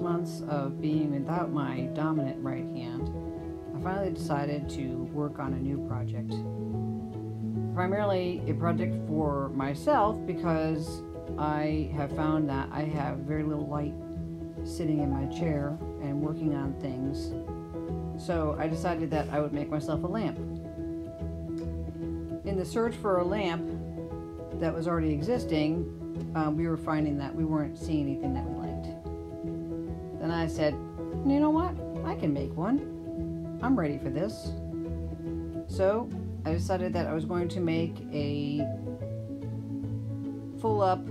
months of being without my dominant right hand, I finally decided to work on a new project. Primarily a project for myself because I have found that I have very little light sitting in my chair and working on things. So I decided that I would make myself a lamp. In the search for a lamp that was already existing, um, we were finding that we weren't seeing anything that we liked. Then I said, you know what? I can make one. I'm ready for this. So I decided that I was going to make a full up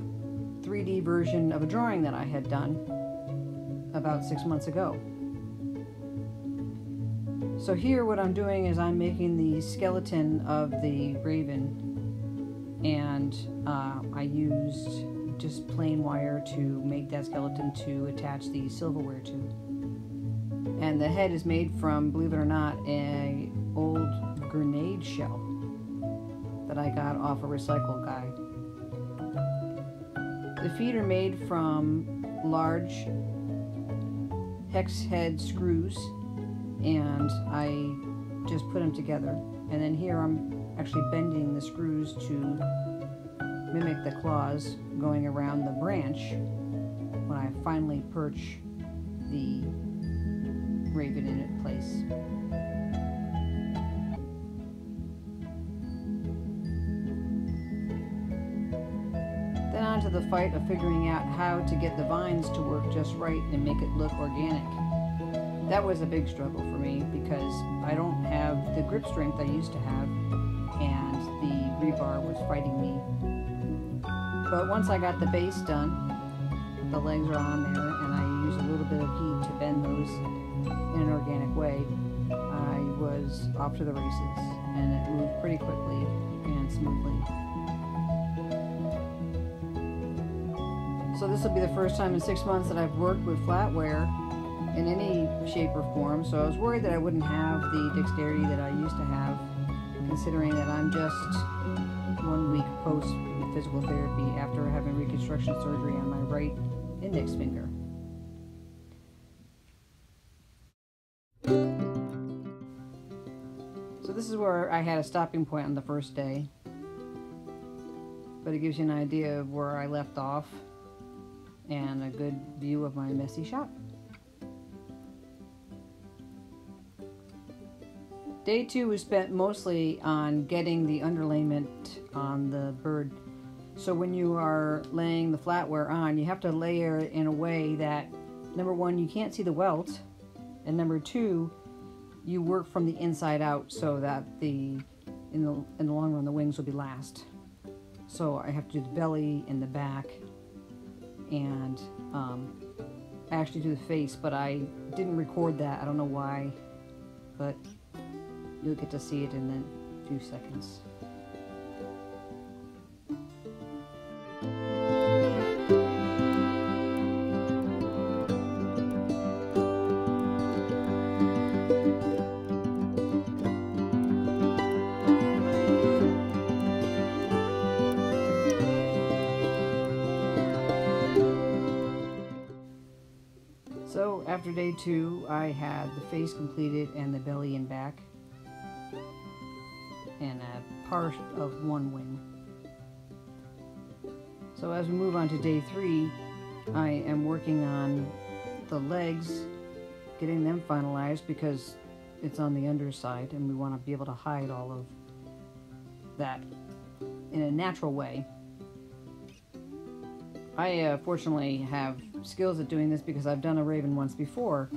3D version of a drawing that I had done about six months ago. So here what I'm doing is I'm making the skeleton of the raven and uh, I used just plain wire to make that skeleton to attach the silverware to. And the head is made from, believe it or not, a old grenade shell that I got off a recycle guy. The feet are made from large hex head screws and I just put them together. And then here I'm actually bending the screws to mimic the claws going around the branch when I finally perch the raven in its place. Then on to the fight of figuring out how to get the vines to work just right and make it look organic that was a big struggle for me because I don't have the grip strength I used to have, and the rebar was fighting me. But once I got the base done, the legs are on there, and I use a little bit of heat to bend those in an organic way. I was off to the races, and it moved pretty quickly and smoothly. So this will be the first time in six months that I've worked with flatware in any shape or form, so I was worried that I wouldn't have the dexterity that I used to have, considering that I'm just one week post physical therapy after having reconstruction surgery on my right index finger. So this is where I had a stopping point on the first day, but it gives you an idea of where I left off and a good view of my messy shop. Day two was spent mostly on getting the underlayment on the bird. So when you are laying the flatware on, you have to layer it in a way that, number one, you can't see the welt, and number two, you work from the inside out so that the in the in the long run the wings will be last. So I have to do the belly and the back, and um, I actually do the face, but I didn't record that. I don't know why, but You'll get to see it in a few seconds. So after day two, I had the face completed and the belly and back and a part of one wing. So as we move on to day three, I am working on the legs, getting them finalized because it's on the underside and we want to be able to hide all of that in a natural way. I uh, fortunately have skills at doing this because I've done a Raven once before,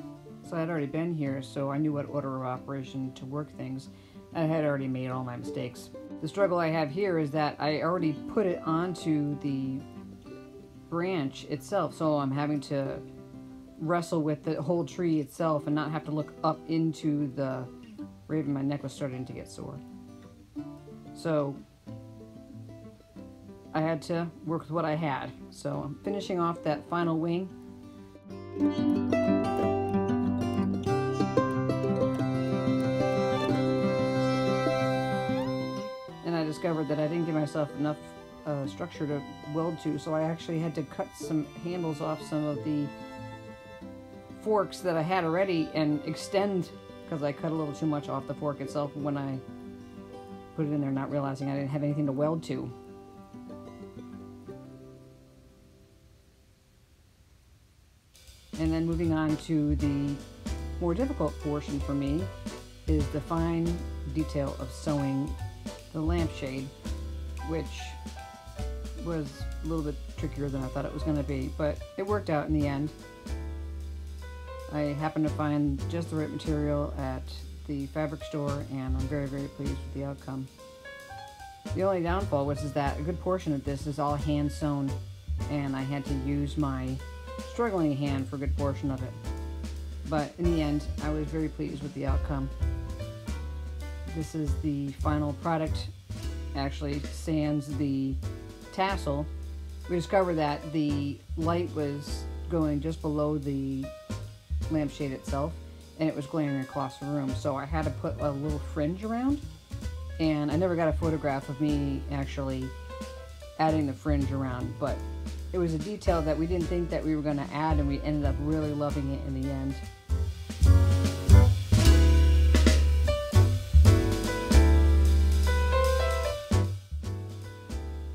so I'd already been here, so I knew what order of operation to work things. I had already made all my mistakes. The struggle I have here is that I already put it onto the branch itself, so I'm having to wrestle with the whole tree itself and not have to look up into the raven. My neck was starting to get sore. So I had to work with what I had. So I'm finishing off that final wing. And I discovered that I didn't give myself enough uh, structure to weld to, so I actually had to cut some handles off some of the forks that I had already and extend because I cut a little too much off the fork itself when I put it in there, not realizing I didn't have anything to weld to. And then moving on to the more difficult portion for me is the fine detail of sewing the lampshade, which was a little bit trickier than I thought it was going to be, but it worked out in the end. I happened to find just the right material at the fabric store, and I'm very, very pleased with the outcome. The only downfall was is that a good portion of this is all hand sewn, and I had to use my struggling hand for a good portion of it. But in the end, I was very pleased with the outcome. This is the final product, actually sands the tassel. We discovered that the light was going just below the lampshade itself and it was glaring across the room. So I had to put a little fringe around and I never got a photograph of me actually adding the fringe around, but it was a detail that we didn't think that we were going to add and we ended up really loving it in the end.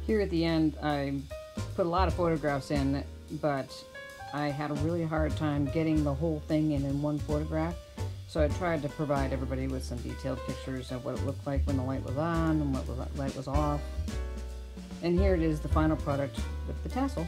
Here at the end, I put a lot of photographs in, but I had a really hard time getting the whole thing in in one photograph. So I tried to provide everybody with some detailed pictures of what it looked like when the light was on and what the light was off. And here it is, the final product with the tassel.